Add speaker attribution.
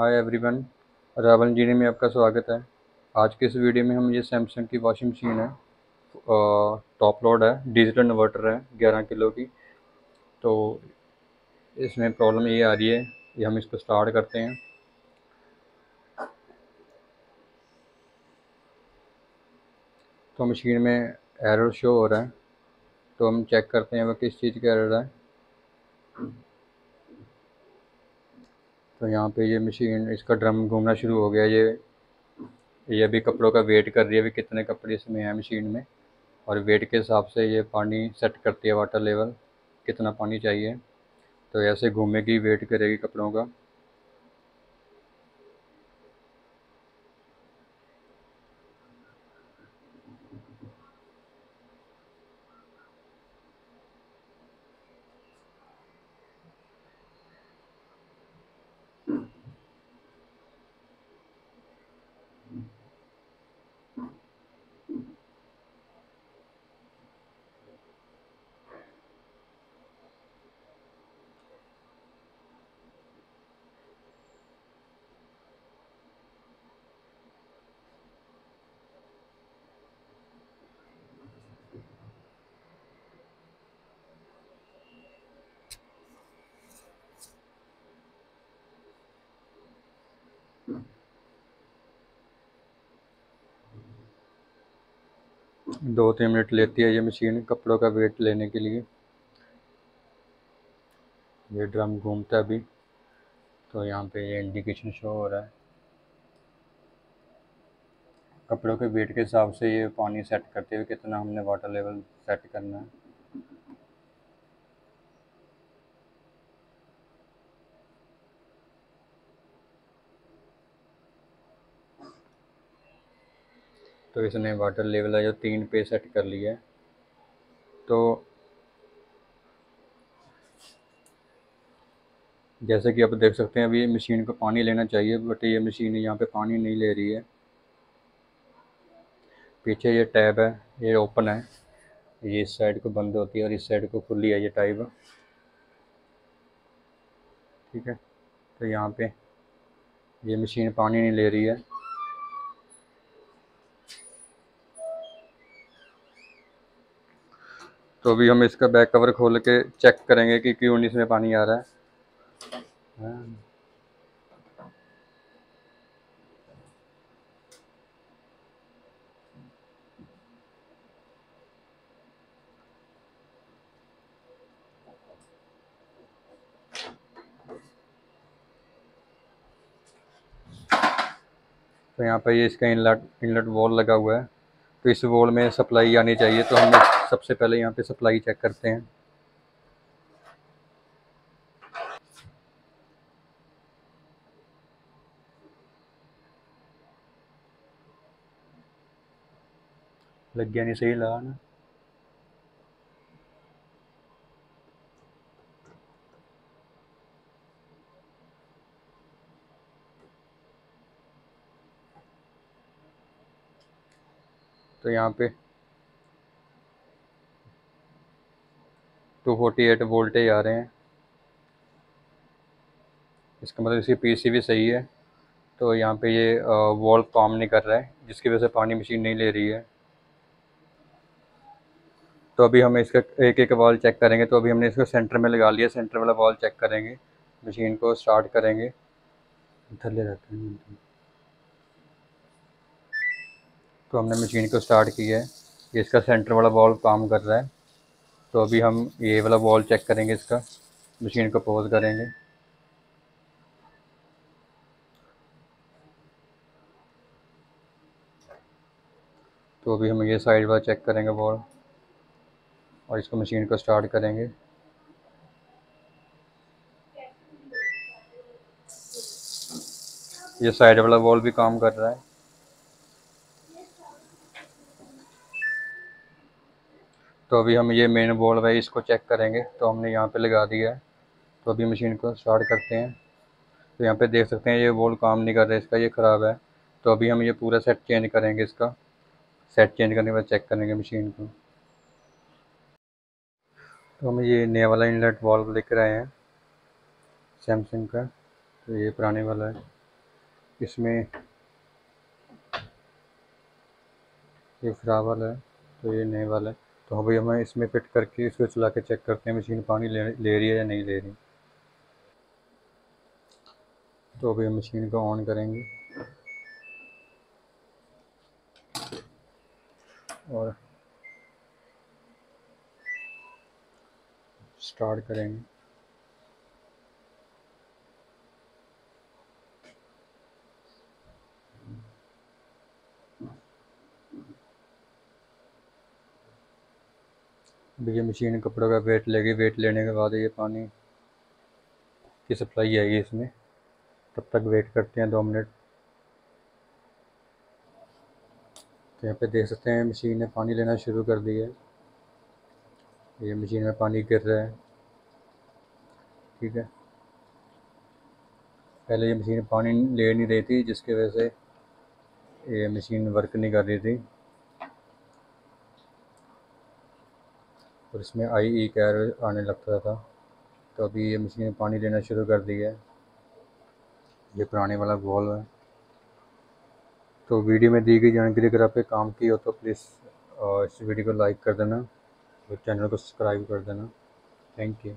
Speaker 1: Hi everyone Rawal engineer में आपका स्वागत है। आज के इस वीडियो में हम ये सैमसंग की वॉशिंग मशीन है टॉप लोड है डिजिटल इन्वर्टर है 11 किलो की। तो इसमें प्रॉब्लम ये आ रही है ये हम इसको स्टार्ट करते हैं। तो मशीन में एरर शो हो रहा है। तो हम चेक करते हैं वह किस चीज़ का एरर है। तो यहाँ पे ये मशीन इसका ड्रम घूमना शुरू हो गया। ये ये अभी कपड़ों का वेट कर रही है। अभी कितने कपड़े इसमें हैं मशीन में? और वेट के हिसाब से ये पानी सेट करती है वाटर लेवल कितना पानी चाहिए। तो ऐसे घूमेगी वेट करेगी कपड़ों का। दो तीन मिनट लेती है ये मशीन कपड़ों का वेट लेने के लिए। ये ड्रम घूमता है अभी। तो यहाँ पे ये इंडिकेशन शो हो रहा है। कपड़ों के वेट के हिसाब से ये पानी सेट करते हुए कितना हमने वाटर लेवल सेट करना है। तो इसने वाटर लेवल है जो तीन पे सेट कर लिया है। तो जैसे कि आप देख सकते हैं, अभी मशीन को पानी लेना चाहिए बट ये मशीन यहाँ पे पानी नहीं ले रही है। पीछे ये टैब है, ये ओपन है। ये इस साइड को बंद होती है और इस साइड को खुली है ये टाइप ठीक है? तो यहाँ पे ये मशीन पानी नहीं ले रही है। तो अभी हम इसका बैक कवर खोल के चेक करेंगे कि क्यों नहीं इसमें पानी आ रहा है। तो यहाँ पर ये इसका इनलेट इनलेट वॉल लगा हुआ है। तो इस वॉल में सप्लाई आनी चाहिए तो हम सबसे पहले यहाँ पे सप्लाई चेक करते हैं। लग गया नहीं, सही लगा ना? तो यहाँ पे टू फोर्टी एट वोल्टेज आ रहे हैं। इसका मतलब इसकी पी भी सही है। तो यहाँ पे ये वॉल काम नहीं कर रहा है, जिसकी वजह से पानी मशीन नहीं ले रही है। तो अभी हम इसका एक एक वॉल चेक करेंगे। तो अभी हमने इसको सेंटर में लगा लिया। सेंटर वाला वॉल चेक करेंगे। मशीन को स्टार्ट करेंगे। इधर ले रहते हैं। तो हमने मशीन को स्टार्ट किया है। इसका सेंटर वाला वॉल काम कर रहा है। तो अभी हम ये वाला वॉल चेक करेंगे इसका। मशीन को पोज करेंगे। तो अभी हम ये साइड वाला चेक करेंगे वॉल और इसको मशीन को स्टार्ट करेंगे। ये साइड वाला वॉल भी काम कर रहा है। तो अभी हम ये मेन बॉल है, इसको चेक करेंगे। तो हमने यहाँ पे लगा दिया है। तो अभी मशीन को स्टार्ट करते हैं। तो यहाँ पे देख सकते हैं, ये बॉल काम नहीं कर रहा इसका ये ख़राब है। तो अभी हम ये पूरा सेट चेंज करेंगे इसका। सेट चेंज करने के बाद चेक करेंगे मशीन को। तो हम ये नया वाला इनलेट वॉल्व लेकर आए हैं। सैमसंग का। तो ये पुराने वाला है। इसमें ये ख़राब वाला है। तो ये नए वाला है। तो अभी हमें इसमें फिट करके इसको चला के चेक करते हैं मशीन पानी ले ले रही है या नहीं ले रही। तो अभी हम मशीन को ऑन करेंगे। और स्टार्ट करेंगे। अभी ये मशीन कपड़ों का वेट लेगी वेट लेने के बाद ये पानी की सप्लाई आएगी इसमें। तब तक वेट करते हैं दो मिनट। तो यहाँ पे देख सकते हैं मशीन ने पानी लेना शुरू कर दिया है। ये मशीन में पानी गिर रहा है। ठीक है। पहले ये मशीन पानी ले नहीं रही थी, जिसकी वजह से ये मशीन वर्क नहीं कर रही थी। और इसमें आई ई कैर आने लगता था। तो अभी ये मशीन पानी लेना शुरू कर दिया है। ये पुराने वाला वॉल्व है। तो वीडियो में दी गई जानकारी अगर आप काम की हो तो प्लीज़ इस वीडियो को लाइक कर देना और चैनल को सब्सक्राइब कर देना। Thank you